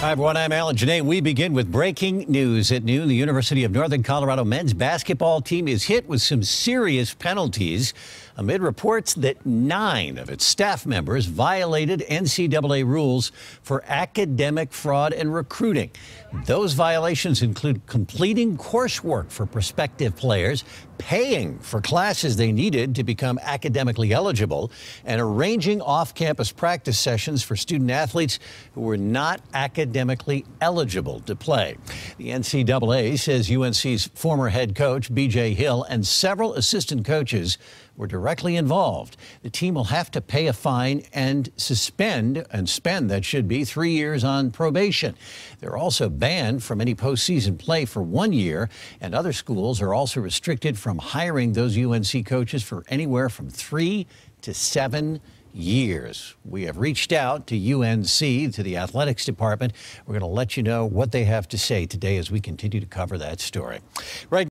Hi, everyone. I'm Alan Gionet. We begin with breaking news at noon. The University of Northern Colorado men's basketball team is hit with some serious penalties amid reports that nine of its staff members violated NCAA rules for academic fraud and recruiting. Those violations include completing coursework for prospective players, paying for classes they needed to become academically eligible, and arranging off campus practice sessions for student athletes who were not academically eligible to play. The NCAA says UNC's former head coach, BJ Hill, and several assistant coaches were directly involved. The team will have to pay a fine and suspend and spend, that should be, three years on probation. They're also banned from any postseason play for one year, and other schools are also restricted from hiring those UNC coaches for anywhere from three to seven years. We have reached out to UNC, to the athletics department. We're going to let you know what they have to say today as we continue to cover that story. Right